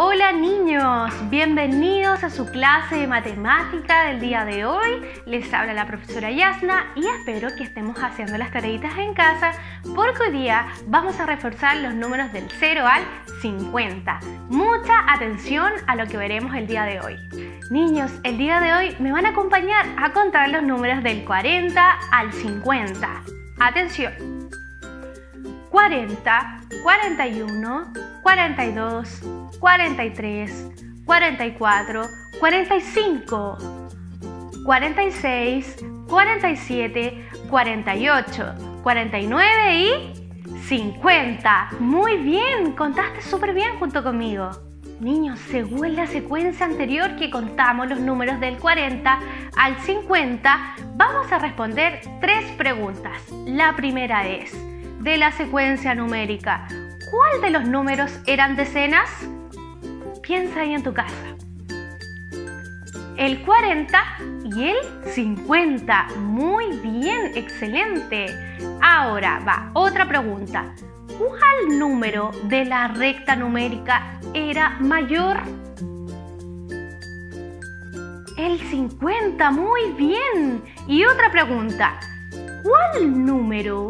Hola niños, bienvenidos a su clase de matemática del día de hoy. Les habla la profesora Yasna y espero que estemos haciendo las tareitas en casa porque hoy día vamos a reforzar los números del 0 al 50. Mucha atención a lo que veremos el día de hoy. Niños, el día de hoy me van a acompañar a contar los números del 40 al 50. Atención. 40, 41, 42, 43, 44, 45, 46, 47, 48, 49 y 50. Muy bien, contaste súper bien junto conmigo. Niños, según la secuencia anterior que contamos los números del 40 al 50, vamos a responder tres preguntas. La primera es, de la secuencia numérica, ¿cuál de los números eran decenas? Piensa ahí en tu casa. El 40 y el 50. Muy bien, excelente. Ahora va otra pregunta. ¿Cuál número de la recta numérica era mayor? El 50, muy bien. Y otra pregunta. ¿Cuál número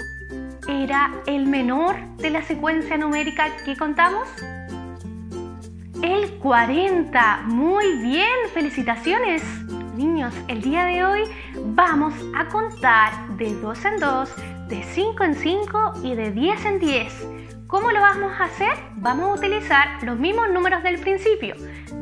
era el menor de la secuencia numérica que contamos? El 40. Muy bien, felicitaciones. Niños, el día de hoy vamos a contar de 2 en 2, de 5 en 5 y de 10 en 10. ¿Cómo lo vamos a hacer? Vamos a utilizar los mismos números del principio,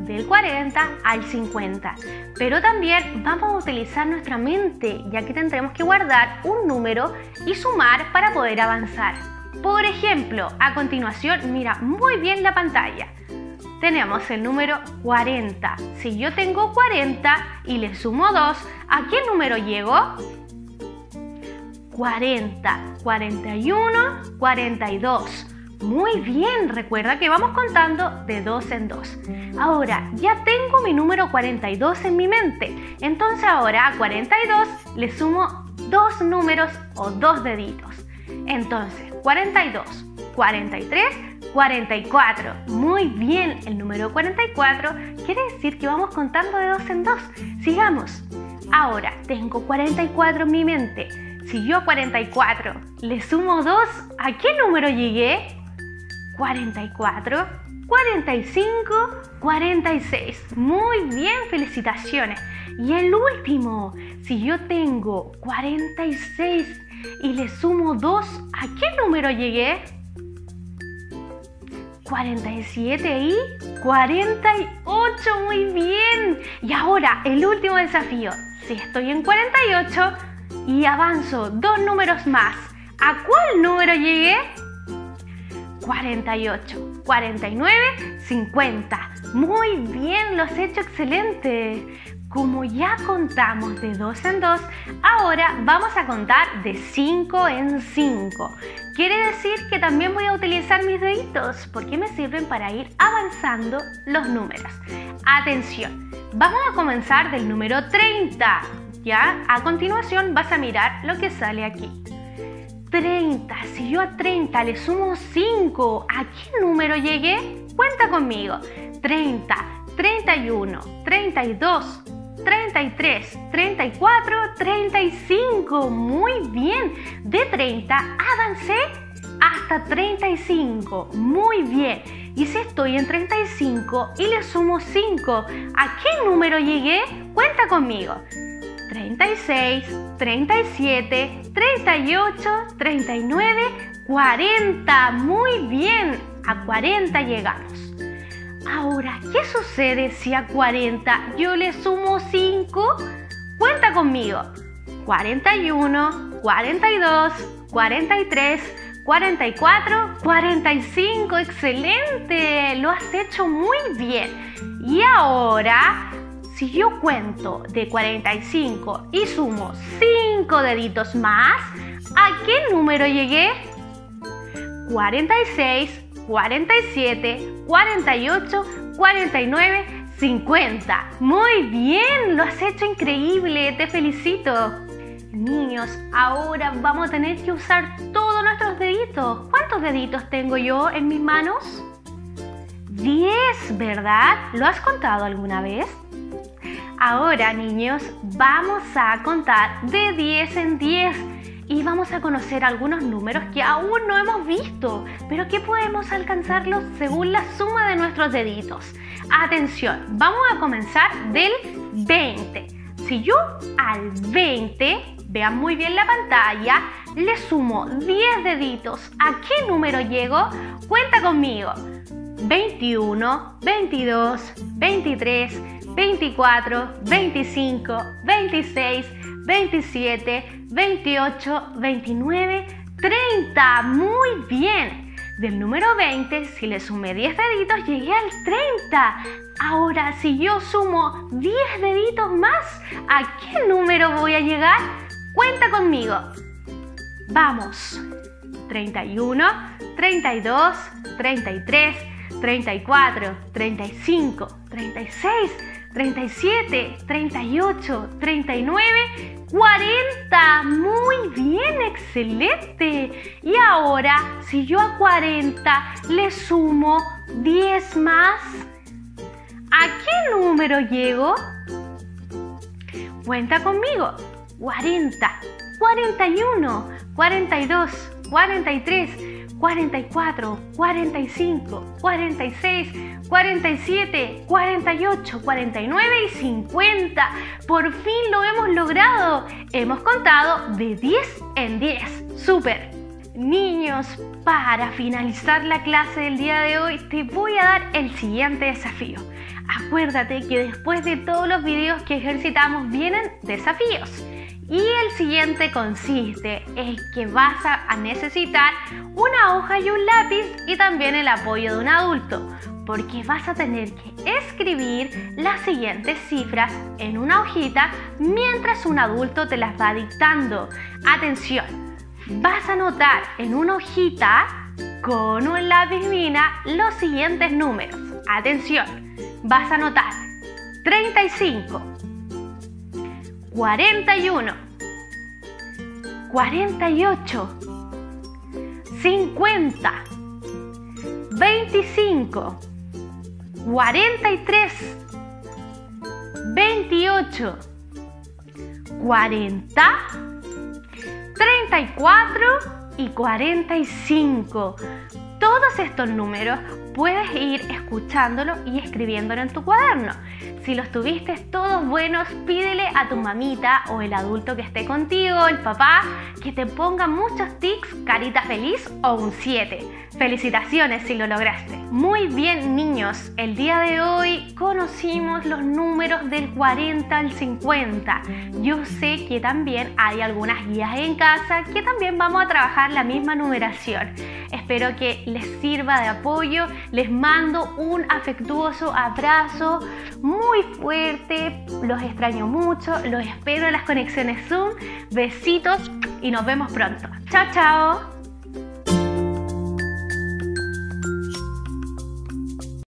del 40 al 50. Pero también vamos a utilizar nuestra mente, ya que tendremos que guardar un número y sumar para poder avanzar. Por ejemplo, a continuación, mira muy bien la pantalla tenemos el número 40. Si yo tengo 40 y le sumo 2, ¿a qué número llego? 40, 41, 42. Muy bien, recuerda que vamos contando de 2 en 2. Ahora, ya tengo mi número 42 en mi mente. Entonces ahora a 42 le sumo dos números o dos deditos. Entonces, 42, 43, 44. Muy bien, el número 44 quiere decir que vamos contando de dos en dos. Sigamos. Ahora, tengo 44 en mi mente. Si yo a 44 le sumo 2, ¿a qué número llegué? 44, 45, 46. Muy bien, felicitaciones. Y el último, si yo tengo 46 y le sumo 2, ¿a qué número llegué? 47 y 48, muy bien. Y ahora el último desafío. Si estoy en 48 y avanzo dos números más, ¿a cuál número llegué? 48, 49, 50. Muy bien, lo has hecho excelente. Como ya contamos de 2 en 2, ahora vamos a contar de 5 en 5. Quiere decir que también voy a utilizar mis deditos porque me sirven para ir avanzando los números. Atención, vamos a comenzar del número 30. Ya, a continuación vas a mirar lo que sale aquí. 30, si yo a 30 le sumo 5, ¿a qué número llegué? Cuenta conmigo. 30, 31, 32, 33, 34, 35. Muy bien. De 30 avancé hasta 35. Muy bien. Y si estoy en 35 y le sumo 5, ¿a qué número llegué? Cuenta conmigo. 36, 37, 38, 39, 40. Muy bien. A 40 llegamos. Ahora, ¿qué sucede si a 40 yo le sumo 5? Cuenta conmigo. 41, 42, 43, 44, 45. ¡Excelente! Lo has hecho muy bien. Y ahora, si yo cuento de 45 y sumo 5 deditos más, ¿a qué número llegué? 46, 47, 48, 49, 50. Muy bien, lo has hecho increíble, te felicito. Niños, ahora vamos a tener que usar todos nuestros deditos. ¿Cuántos deditos tengo yo en mis manos? 10, ¿verdad? ¿Lo has contado alguna vez? Ahora, niños, vamos a contar de 10 en 10 y vamos a conocer algunos números que aún no hemos visto, pero que podemos alcanzarlos según la suma de nuestros deditos. Atención, vamos a comenzar del 20. Si yo al 20, vean muy bien la pantalla, le sumo 10 deditos, ¿a qué número llego? Cuenta conmigo. 21, 22, 23, 24, 25, 26, 27, 28, 29, 30. Muy bien. Del número 20, si le sumé 10 deditos, llegué al 30. Ahora, si yo sumo 10 deditos más, ¿a qué número voy a llegar? Cuenta conmigo. Vamos. 31, 32, 33, 34, 35, 36, 37, 38, 39, 40. Muy bien, excelente. Y ahora, si yo a 40 le sumo 10 más, ¿a qué número llego? Cuenta conmigo. 40, 41, 42, 43, 44, 45, 46, 47, 48, 49 y 50. Por fin lo hemos logrado. Hemos contado de 10 en 10. ¡Súper! Niños, para finalizar la clase del día de hoy te voy a dar el siguiente desafío. Acuérdate que después de todos los videos que ejercitamos vienen desafíos. Y el siguiente consiste en que vas a necesitar una hoja y un lápiz y también el apoyo de un adulto, porque vas a tener que escribir las siguientes cifras en una hojita mientras un adulto te las va dictando. Atención, vas a anotar en una hojita con un lápiz mina los siguientes números. Atención, vas a anotar 35 41, 48, 50, 25, 43, 28, 40, 34 y 45. Todos estos números puedes ir escuchándolo y escribiéndolo en tu cuaderno. Si los tuviste todos buenos, pídele a tu mamita o el adulto que esté contigo, el papá, que te ponga muchos tics, carita feliz o un 7. Felicitaciones si lo lograste. Muy bien niños, el día de hoy conocimos los números del 40 al 50. Yo sé que también hay algunas guías en casa que también vamos a trabajar la misma numeración. Espero que les sirva de apoyo. Les mando un afectuoso abrazo muy fuerte. Los extraño mucho. Los espero en las conexiones Zoom. Besitos y nos vemos pronto. Chao, chao.